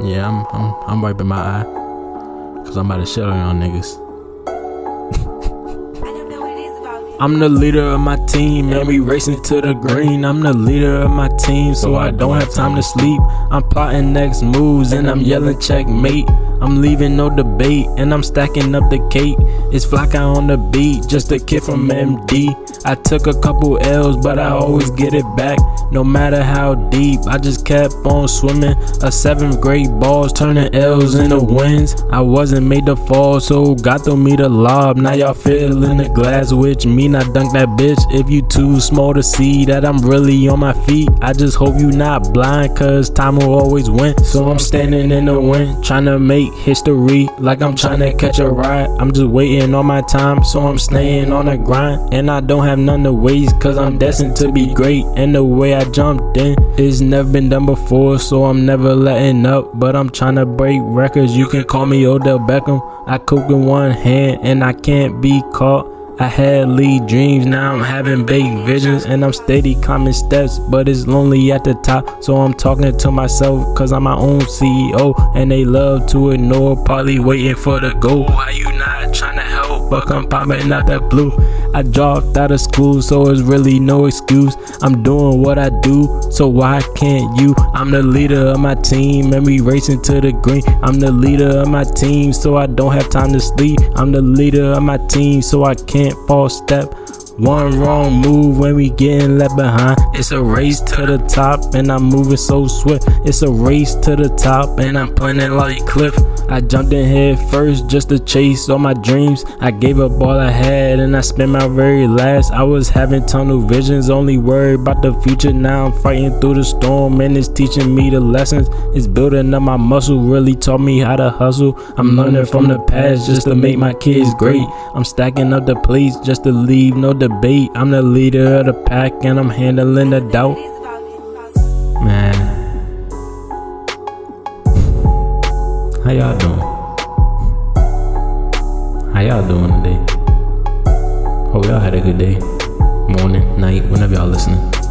Yeah, I'm I'm I'm wiping my eye. Cause I'm about to shit on y'all niggas. I'm the leader of my team and we racing to the green. I'm the leader of my team, so I don't have time to sleep. I'm plotting next moves and I'm yelling checkmate. I'm leaving no debate and I'm stacking up the cake. It's Flocka on the beat, just a kid from MD. I took a couple L's, but I always get it back. No matter how deep, I just kept on swimming. A seventh grade balls turning L's into wins. I wasn't made to fall, so God threw me the lob. Now y'all feeling the glass, which mean I dunk that bitch. If you too small to see that I'm really on my feet, I just hope you not blind, cause time will always win. So I'm standing in the wind, trying to make history like I'm trying to catch a ride. I'm just waiting on my time, so I'm staying on the grind. And I don't have none to waste, cause I'm destined to be great. And the way I jumped in, it's never been done before, so I'm never letting up. But I'm trying to break records, you can call me Odell Beckham. I cook in one hand, and I can't be caught. I had lead dreams, now I'm having big visions and I'm steady climbing steps, but it's lonely at the top. So I'm talking to myself cause I'm my own CEO and they love to ignore, partly waiting for the goal. Why you not but come popping out that blue? I dropped out of school, so it's really no excuse. I'm doing what I do, so why can't you? I'm the leader of my team, and we racing to the green. I'm the leader of my team, so I don't have time to sleep. I'm the leader of my team, so I can't fall step. One wrong move when we getting left behind. It's a race to the top and I'm moving so swift. It's a race to the top and I'm planning like Cliff. I jumped in head first just to chase all my dreams. I gave up all I had and I spent my very last. I was having tunnel visions, only worried about the future. Now I'm fighting through the storm and it's teaching me the lessons. It's building up my muscle, really taught me how to hustle. I'm learning from the past just to make my kids great. I'm stacking up the plates just to leave no debate. I'm the leader of the pack and I'm handling the doubt. Man. How y'all doing? How y'all doing today? Hope y'all had a good day, morning, night, whenever y'all listening.